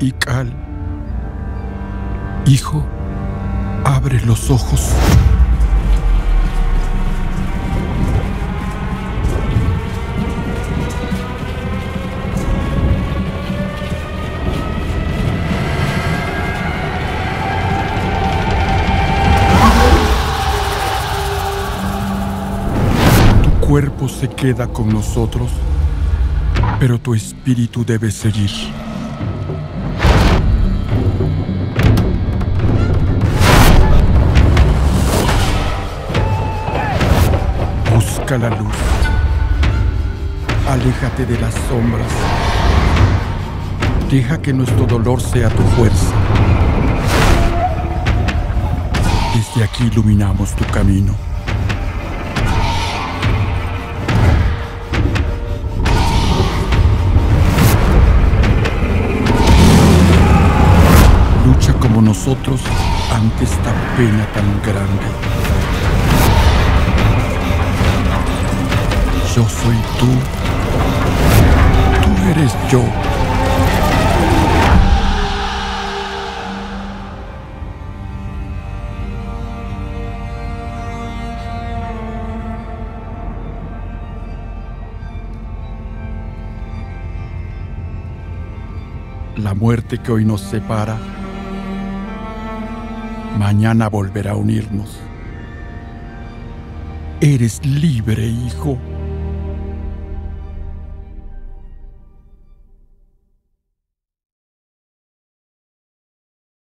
y Cal. Hijo, abre los ojos. Tu cuerpo se queda con nosotros, pero tu espíritu debe seguir. Busca la luz. Aléjate de las sombras. Deja que nuestro dolor sea tu fuerza. Desde aquí iluminamos tu camino. Lucha como nosotros ante esta pena tan grande. Yo soy tú. Tú eres yo. La muerte que hoy nos separa, mañana volverá a unirnos. Eres libre, hijo.